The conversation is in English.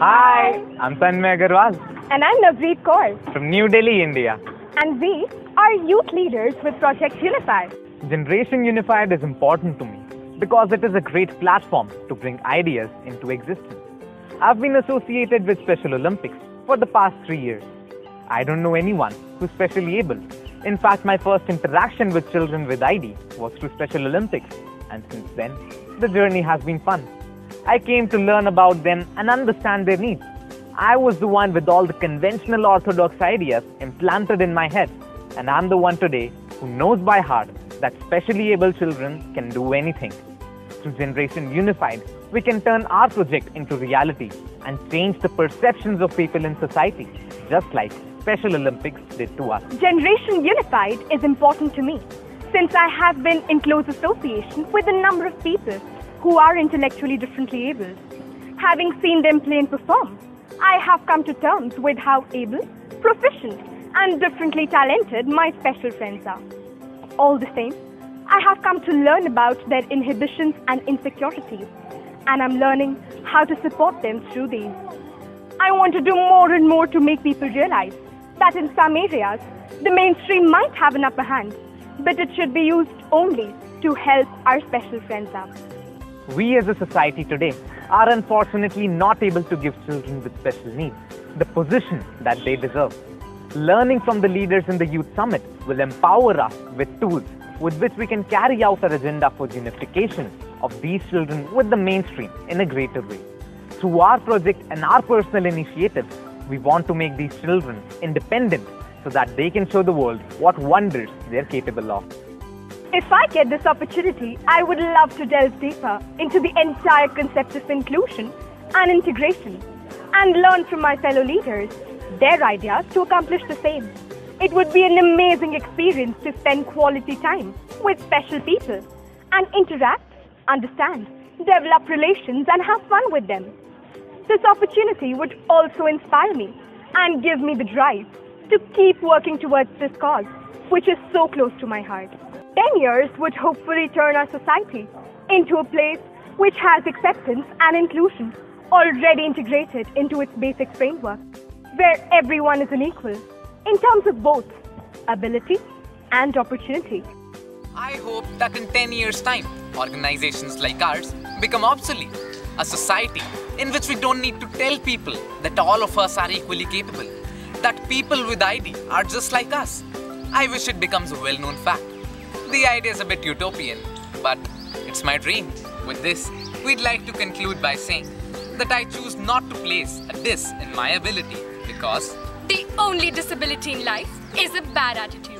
Hi, I'm Tanmay Agarwal And I'm Navreet Kaur. from New Delhi, India. And we are youth leaders with Project Unify. Generation Unified is important to me because it is a great platform to bring ideas into existence. I've been associated with Special Olympics for the past three years. I don't know anyone who's specially able. In fact, my first interaction with children with ID was through Special Olympics, and since then, the journey has been fun. I came to learn about them and understand their needs. I was the one with all the conventional orthodox ideas implanted in my head, and I'm the one today who knows by heart that specially able children can do anything. Through Generation Unified, we can turn our project into reality and change the perceptions of people in society, just like Special Olympics did to us. Generation Unified is important to me since I have been in close association with a number of people who are intellectually differently able. Having seen them play and perform, I have come to terms with how able, proficient, and differently talented my special friends are. All the same, I have come to learn about their inhibitions and insecurities, and I'm learning how to support them through these. I want to do more and more to make people realize that in some areas, the mainstream might have an upper hand, but it should be used only to help our special friends out. We as a society today are unfortunately not able to give children with special needs the position that they deserve. Learning from the leaders in the Youth Summit will empower us with tools with which we can carry out our agenda for unification of these children with the mainstream in a greater way. Through our project and our personal initiatives, we want to make these children independent so that they can show the world what wonders they're capable of. If I get this opportunity, I would love to delve deeper into the entire concept of inclusion and integration and learn from my fellow leaders their ideas to accomplish the same. It would be an amazing experience to spend quality time with special people and interact, understand, develop relations, and have fun with them. This opportunity would also inspire me and give me the drive to keep working towards this cause, which is so close to my heart. 10 years would hopefully turn our society into a place which has acceptance and inclusion already integrated into its basic framework, where everyone is an equal in terms of both ability and opportunity. I hope that in 10 years' time, organizations like ours become obsolete. A society in which we don't need to tell people that all of us are equally capable, that people with ID are just like us. I wish it becomes a well known fact. The idea is a bit utopian, but it's my dream. With this, we'd like to conclude by saying that I choose not to place a diss in my ability because The only disability in life is a bad attitude.